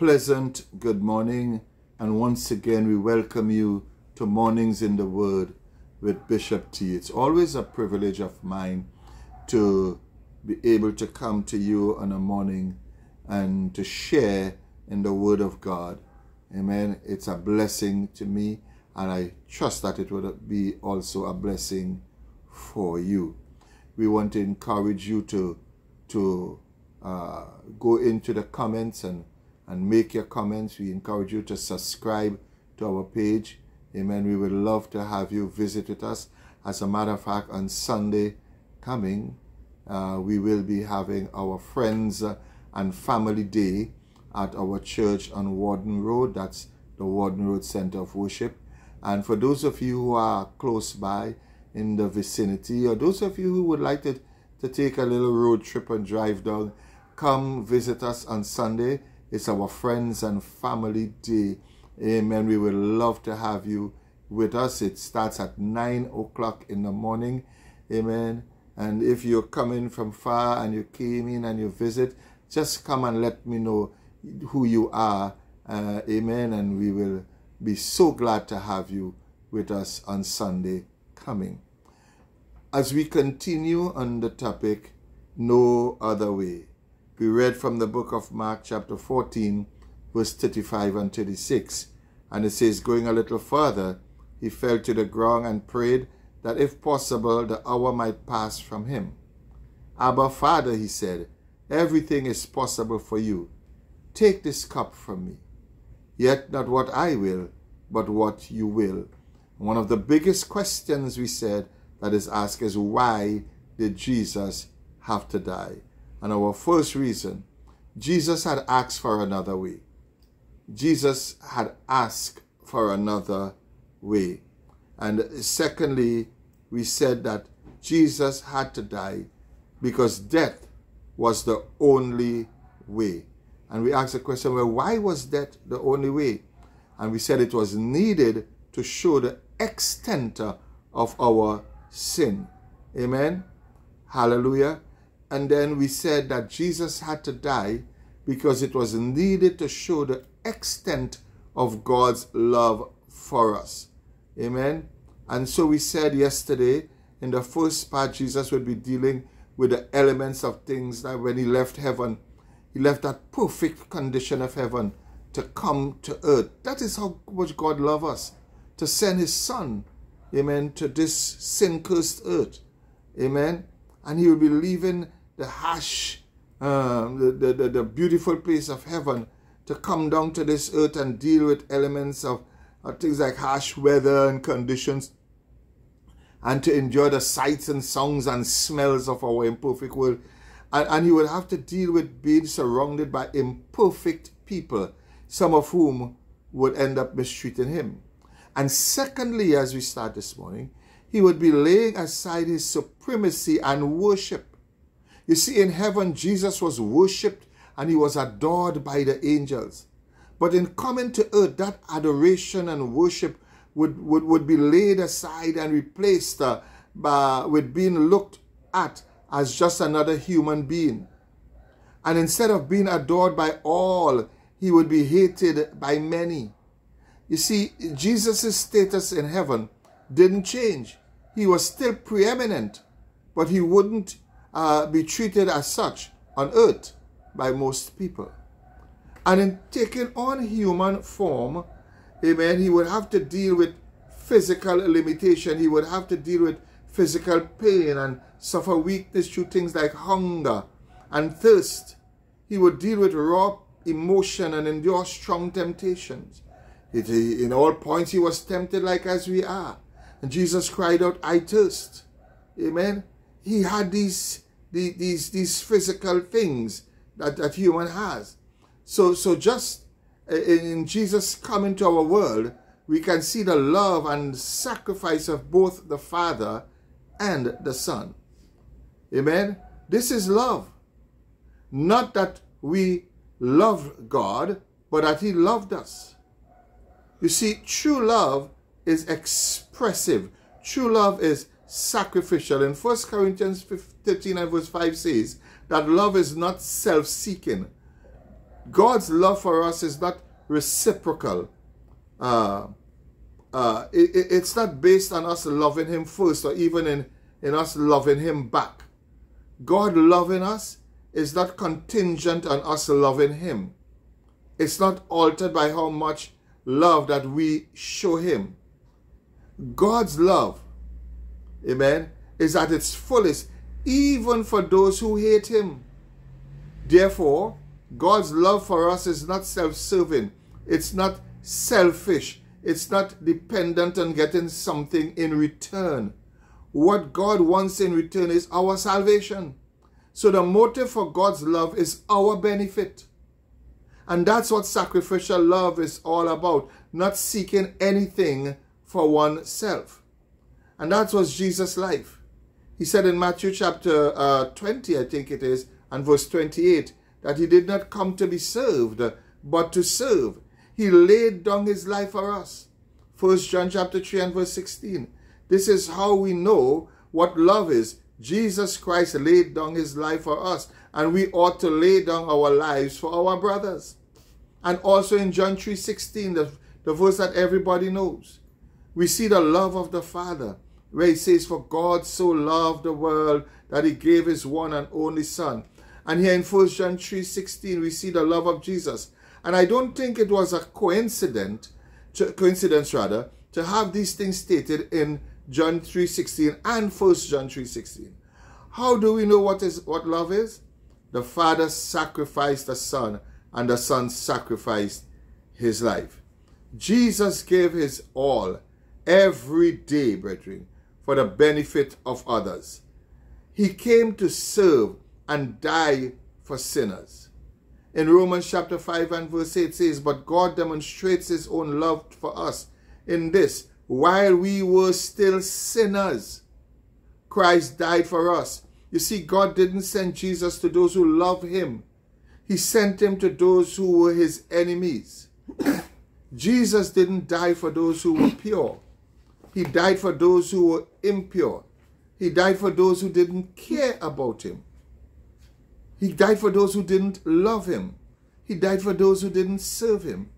pleasant good morning, and once again we welcome you to Mornings in the Word with Bishop T. It's always a privilege of mine to be able to come to you on a morning and to share in the Word of God. Amen. It's a blessing to me, and I trust that it will be also a blessing for you. We want to encourage you to to uh, go into the comments and and make your comments. We encourage you to subscribe to our page. Amen. We would love to have you visit with us. As a matter of fact, on Sunday coming, uh, we will be having our friends and family day at our church on Warden Road. That's the Warden Road Center of Worship. And for those of you who are close by in the vicinity, or those of you who would like to, to take a little road trip and drive down, come visit us on Sunday. It's our friends and family day. Amen. We would love to have you with us. It starts at 9 o'clock in the morning. Amen. And if you're coming from far and you came in and you visit, just come and let me know who you are. Uh, amen. And we will be so glad to have you with us on Sunday coming. As we continue on the topic, no other way. We read from the book of Mark, chapter 14, verse 35 and 36. And it says, Going a little further, he fell to the ground and prayed that if possible, the hour might pass from him. Abba, Father, he said, everything is possible for you. Take this cup from me. Yet not what I will, but what you will. One of the biggest questions we said that is asked is why did Jesus have to die? And our first reason, Jesus had asked for another way. Jesus had asked for another way. And secondly, we said that Jesus had to die because death was the only way. And we asked the question, well, why was death the only way? And we said it was needed to show the extent of our sin. Amen. Hallelujah. And then we said that Jesus had to die because it was needed to show the extent of God's love for us. Amen. And so we said yesterday in the first part, Jesus would be dealing with the elements of things that when he left heaven, he left that perfect condition of heaven to come to earth. That is how much God loves us. To send his son, amen, to this sin-cursed earth. Amen. And he will be leaving the harsh, um, the, the, the, beautiful place of heaven to come down to this earth and deal with elements of, of things like harsh weather and conditions and to enjoy the sights and sounds and smells of our imperfect world. And, and he will have to deal with being surrounded by imperfect people, some of whom would end up mistreating him. And secondly, as we start this morning, he would be laying aside his supremacy and worship you see, in heaven, Jesus was worshipped and he was adored by the angels. But in coming to earth, that adoration and worship would, would, would be laid aside and replaced uh, by, with being looked at as just another human being. And instead of being adored by all, he would be hated by many. You see, Jesus' status in heaven didn't change. He was still preeminent, but he wouldn't uh, be treated as such on earth by most people. And in taking on human form, amen, he would have to deal with physical limitation. He would have to deal with physical pain and suffer weakness through things like hunger and thirst. He would deal with raw emotion and endure strong temptations. It, in all points, he was tempted like as we are. And Jesus cried out, I thirst. Amen he had these, these, these physical things that, that human has. So, so just uh, in Jesus coming to our world, we can see the love and sacrifice of both the Father and the Son. Amen? This is love. Not that we love God, but that He loved us. You see, true love is expressive. True love is sacrificial. In 1 Corinthians 13 and verse 5 says that love is not self-seeking. God's love for us is not reciprocal. Uh, uh, it, it's not based on us loving Him first or even in, in us loving Him back. God loving us is not contingent on us loving Him. It's not altered by how much love that we show Him. God's love, amen, is at its fullest even for those who hate Him. Therefore, God's love for us is not self serving, it's not selfish, it's not dependent on getting something in return. What God wants in return is our salvation. So the motive for God's love is our benefit. And that's what sacrificial love is all about, not seeking anything for oneself. And that was Jesus' life. He said in Matthew chapter uh, 20, I think it is, and verse 28, that he did not come to be served, but to serve. He laid down his life for us. First John chapter 3 and verse 16. This is how we know what love is. Jesus Christ laid down his life for us, and we ought to lay down our lives for our brothers. And also in John 3:16, the, the verse that everybody knows, we see the love of the Father, where he says, For God so loved the world that he gave his one and only Son. And here in 1 John 3:16, we see the love of Jesus. And I don't think it was a coincidence, to, coincidence rather, to have these things stated in John 3:16 and 1 John 3:16. How do we know what is what love is? The Father sacrificed the Son and the Son sacrificed his life. Jesus gave his all every day, brethren, for the benefit of others. He came to serve and die for sinners. In Romans chapter 5 and verse 8 says, But God demonstrates his own love for us in this, while we were still sinners, Christ died for us. You see, God didn't send Jesus to those who love him. He sent him to those who were his enemies. Jesus didn't die for those who were pure. He died for those who were impure. He died for those who didn't care about him. He died for those who didn't love him. He died for those who didn't serve him.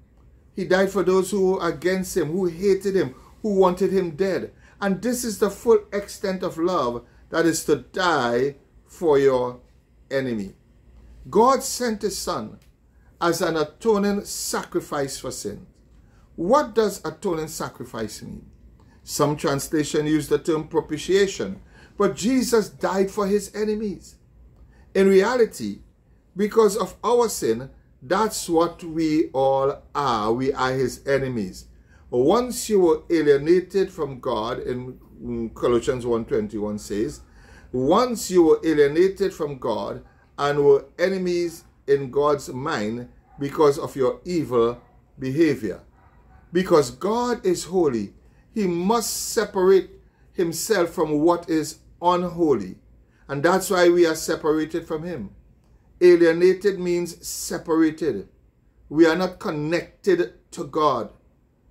He died for those who were against him, who hated him, who wanted him dead. And this is the full extent of love that is to die for your enemy. God sent his son as an atoning sacrifice for sin. What does atoning sacrifice mean? Some translation use the term propitiation, but Jesus died for his enemies. In reality, because of our sin, that's what we all are. We are his enemies. Once you were alienated from God, in Colossians 1.21 says, once you were alienated from God and were enemies in God's mind because of your evil behavior. Because God is holy, he must separate himself from what is unholy. And that's why we are separated from him. Alienated means separated. We are not connected to God.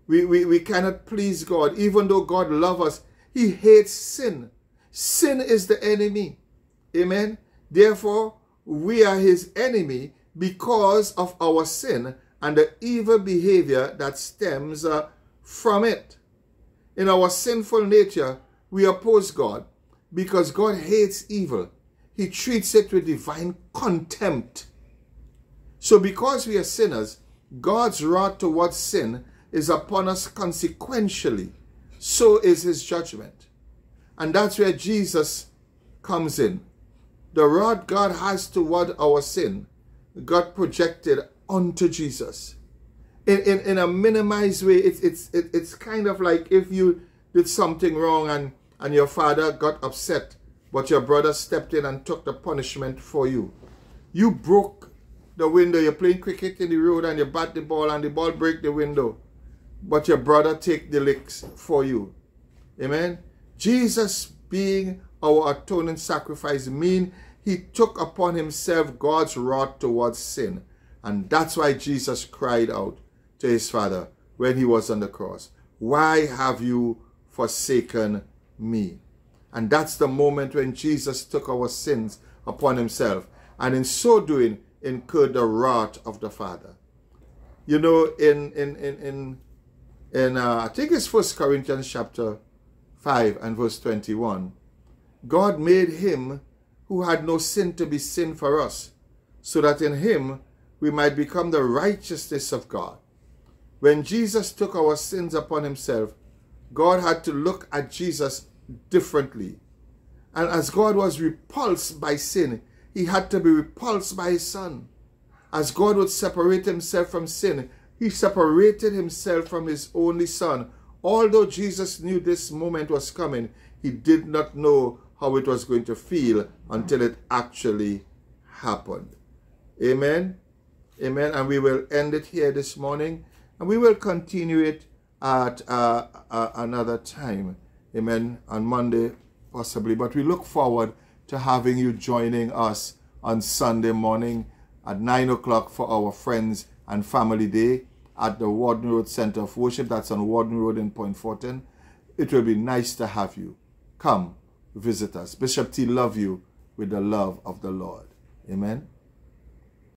We, we, we cannot please God. Even though God loves us, he hates sin. Sin is the enemy. Amen. Therefore, we are his enemy because of our sin and the evil behavior that stems uh, from it. In our sinful nature, we oppose God because God hates evil. He treats it with divine contempt. So because we are sinners, God's wrath towards sin is upon us consequentially. So is his judgment. And that's where Jesus comes in. The wrath God has toward our sin, God projected onto Jesus. In, in, in a minimized way, it's, it's, it's kind of like if you did something wrong and and your father got upset, but your brother stepped in and took the punishment for you. You broke the window. You're playing cricket in the road and you bat the ball and the ball break the window. But your brother take the licks for you. Amen. Jesus being our atoning sacrifice mean he took upon himself God's wrath towards sin. And that's why Jesus cried out to his father when he was on the cross. Why have you forsaken me. And that's the moment when Jesus took our sins upon himself. And in so doing, incurred the wrath of the Father. You know, in in in in, in uh, I think it's First Corinthians chapter five and verse twenty-one. God made him who had no sin to be sin for us, so that in him we might become the righteousness of God. When Jesus took our sins upon himself, God had to look at Jesus differently. And as God was repulsed by sin, he had to be repulsed by his son. As God would separate himself from sin, he separated himself from his only son. Although Jesus knew this moment was coming, he did not know how it was going to feel until it actually happened. Amen. Amen. And we will end it here this morning and we will continue it at uh, uh, another time. Amen. On Monday, possibly. But we look forward to having you joining us on Sunday morning at 9 o'clock for our Friends and Family Day at the Warden Road Center of Worship. That's on Warden Road in Point Fortin. It will be nice to have you. Come, visit us. Bishop T love you with the love of the Lord. Amen.